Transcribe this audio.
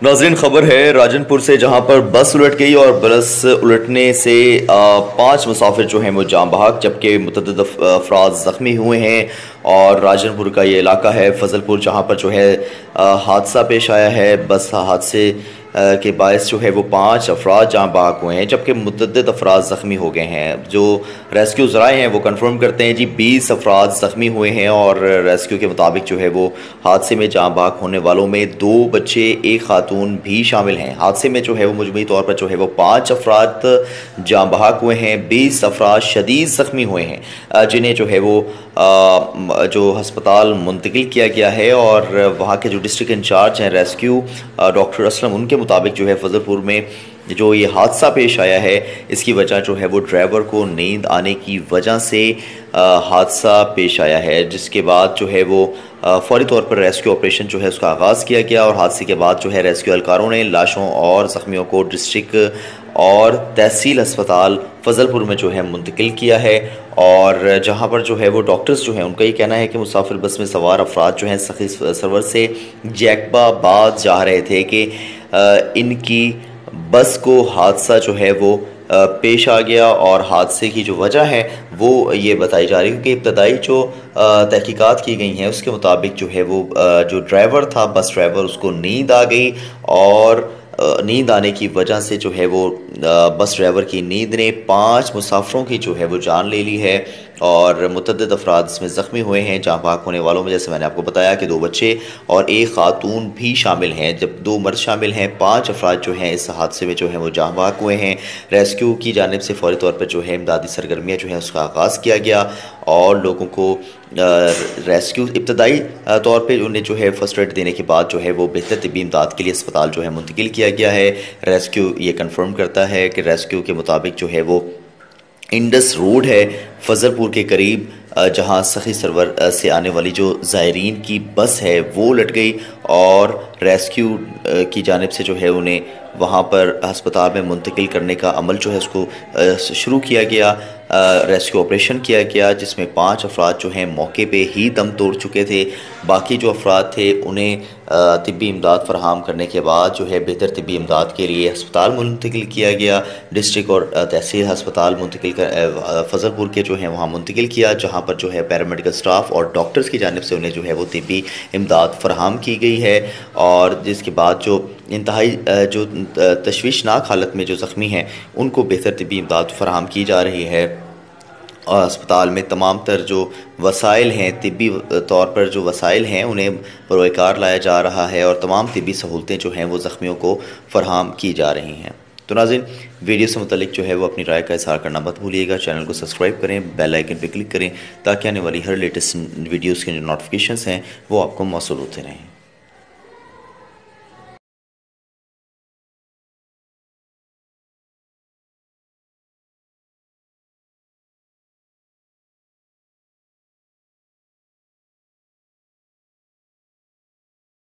नाजरीन, खबर है राजनपुर से, जहाँ पर बस उलट गई और बस उलटने से पाँच मुसाफिर जो हैं वो जाम बहाक, जबकि मुतद अफराज ज़ख्मी हुए हैं। और राजनपुर का ये इलाका है, फजलपुर, जहाँ पर जो है हादसा पेश आया है। बस हादसे के बायस जो है वो पाँच अफराद जहाँ बाग हुए हैं, जबकि मुतद अफराद ज़ख्मी हो गए हैं। जो रेस्क्यू ज़राए हैं, वो कंफर्म करते हैं जी, बीस अफराद ज़ख्मी हुए हैं और रेस्क्यू के मुताबिक जो है वो हादसे में जहाँ बाग होने वालों में दो बच्चे, एक खातून भी शामिल हैं। हादसे में जो है वो मजमू तौर पर जो है वो पाँच अफराद जहाँ बहाक हुए हैं, बीस अफराद शदीद ज़ख्मी हुए हैं जिन्हें जो है वो जो हस्पताल मुंतकिल किया गया है और वहाँ के जो डिस्ट्रिक्ट इंचार्ज हैं, रेस्क्यू डॉक्टर असलम, उनके मुताबिक जो है फजलपुर में जो ये हादसा पेश आया है, इसकी वजह जो है वो ड्राइवर को नींद आने की वजह से हादसा पेश आया है, जिसके बाद जो है वो फौरी तौर पर रेस्क्यू ऑपरेशन जो है उसका आगाज़ किया गया और हादसे के बाद जो है रेस्क्यू एहलकारों ने लाशों और ज़ख्मियों को डिस्ट्रिक्ट और तहसील अस्पताल फजलपुर में जो है मुंतकिल किया है और जहाँ पर जो है वो डॉक्टर्स जो हैं, उनका ये कहना है कि मुसाफिर बस में सवार अफराद जो हैं, सखी सरवर से जैकबाबाद जा रहे थे कि इनकी बस को हादसा जो है वो पेश आ गया और हादसे की जो वजह है, वो ये बताई जा रही है क्योंकि इब्तदाई जो तहकीकात की गई हैं, उसके मुताबिक जो है वो जो ड्राइवर था, बस ड्राइवर, उसको नींद आ गई और नींद आने की वजह से जो है वो बस ड्राइवर की नींद ने पाँच मुसाफरों की जो है वो जान ले ली है। और मुतद अफराद इसमें ज़ख्मी हुए हैं, जहाँ भाग होने वालों में, जैसे मैंने आपको बताया कि दो बच्चे और एक खातून भी शामिल हैं। जब दो मर्द शामिल हैं, पाँच अफराद जो हैं इस हादसे में जो है वो जहाँ भाग हुए हैं। रेस्क्यू की जानब से फौरी तौर पर जो है इमदादी सरगर्मियाँ जो हैं उसका आगाज़ किया गया और लोगों को रेस्क्यू, इब्तदाई तौर पर उन्हें जो है फ़र्स्ट एड देने के बाद जो है वो बेहतर तबी इमदाद के लिए अस्पताल जो है मुंतकिल किया गया है। रेस्क्यू ये कन्फर्म करता है कि रेस्क्यू के मुताबिक जो है वो इंडस रोड है फजलपुर के करीब। जहाँ सखी सरवर से आने वाली जो ज़ायरीन की बस है, वो लट गई और रेस्क्यू की जानब से जो है उन्हें वहाँ पर अस्पताल में मुंतकिल करने का अमल जो है उसको शुरू किया गया। रेस्क्यू ऑपरेशन किया गया, जिसमें पाँच अफराद जो हैं मौके पे ही दम तोड़ चुके थे। बाकी जो अफराद थे, उन्हें तिबी इमदाद फराहम करने के बाद जो है बेहतर तबी इमदाद के लिए अस्पताल मुंतकिल किया गया। डिस्ट्रिक्ट और तहसील अस्पताल मुंतकिल फजलपुर के जो हैं, वहाँ मुंतकिल किया, जहाँ पर जो है पैरामेडिकल स्टाफ और डॉक्टर्स की जानब से उन्हें जो है वो तबी इमदाद फरहम की गई है और जिसके बाद जो इंतहाई जो तशवीशनाक हालत में जो ज़ख्मी हैं, उनको बेहतर तबी इमदाद फराम की जा रही है। और अस्पताल में तमाम तर जो वसाइल हैं तबी तौर पर जो वसाइल हैं, उन्हें बरकार लाया जा रहा है और तमाम तिबी सहूलतें जो हैं वो ज़ख्मियों को फराहम की जा रही हैं। तो नाजिन वीडियो से मतलब जो है वो अपनी राय का इजहार करना मत भूलिएगा। चैनल को सब्सक्राइब करें, बेल आइकन पर क्लिक करें, ताकि आने वाली हर लेटेस्ट वीडियोज़ के जो नोटिफिकेशन हैं, वो आपको मौसू होते रहें।